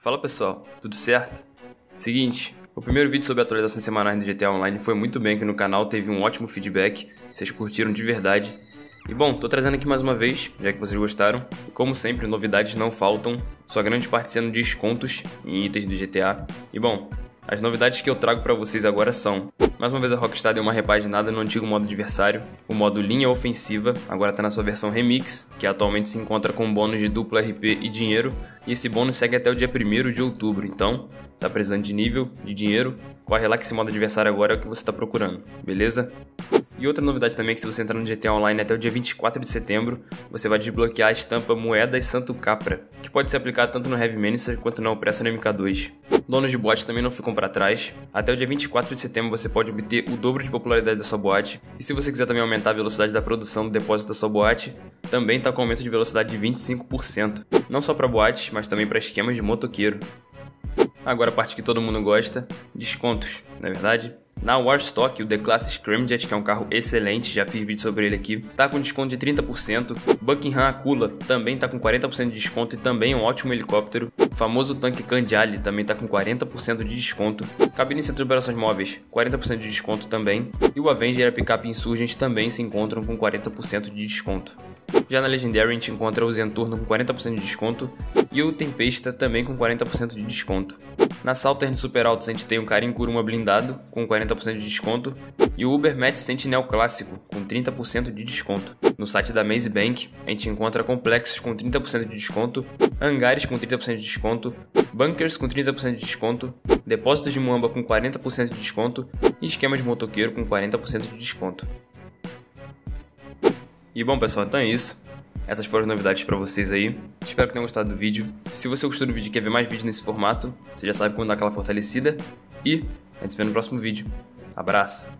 Fala pessoal, tudo certo? Seguinte, o primeiro vídeo sobre atualizações semanais do GTA Online foi muito bem aqui no canal, teve um ótimo feedback, vocês curtiram de verdade. E bom, tô trazendo aqui mais uma vez, já que vocês gostaram. Como sempre, novidades não faltam, sua grande parte sendo descontos em itens do GTA. E bom, as novidades que eu trago para vocês agora são: mais uma vez a Rockstar deu uma repaginada no antigo modo adversário, o modo linha ofensiva, agora está na sua versão Remix, que atualmente se encontra com bônus de duplo RP e dinheiro, e esse bônus segue até o dia 1 de outubro, então, tá precisando de nível, de dinheiro, corre lá que esse modo adversário agora é o que você está procurando, beleza? E outra novidade também é que se você entrar no GTA Online até o dia 24 de setembro, você vai desbloquear a estampa Moedas Santo Capra, que pode ser aplicada tanto no Heavy Menacer quanto no Oppressor MK2. Donos de boate também não ficam para trás. Até o dia 24 de setembro você pode obter o dobro de popularidade da sua boate. E se você quiser também aumentar a velocidade da produção do depósito da sua boate, também está com aumento de velocidade de 25%. Não só para boates, mas também para esquemas de motoqueiro. Agora a parte que todo mundo gosta, descontos, não é verdade? Na Warstock, o The Class Scramjet, que é um carro excelente, já fiz vídeo sobre ele aqui, tá com desconto de 30%. Buckingham Akula também tá com 40% de desconto e também é um ótimo helicóptero. O famoso tanque Candiali também tá com 40% de desconto. Cabine Centro de Operações Móveis, 40% de desconto também. E o Avenger e a Pickup Insurgent também se encontram com 40% de desconto. Já na Legendary a gente encontra o Zenturno com 40% de desconto e o Tempesta também com 40% de desconto. Na Southern Super Altos a gente tem o Karim Kuruma blindado com 40% de desconto e o Uber Match Sentinel clássico com 30% de desconto. No site da Maze Bank a gente encontra complexos com 30% de desconto, hangares com 30% de desconto, bunkers com 30% de desconto, depósitos de muamba com 40% de desconto e esquemas de motoqueiro com 40% de desconto. E bom pessoal, então é isso. Essas foram as novidades para vocês aí. Espero que tenham gostado do vídeo. Se você gostou do vídeo e quer ver mais vídeos nesse formato, você já sabe como dar aquela fortalecida. E a gente se vê no próximo vídeo. Abraço!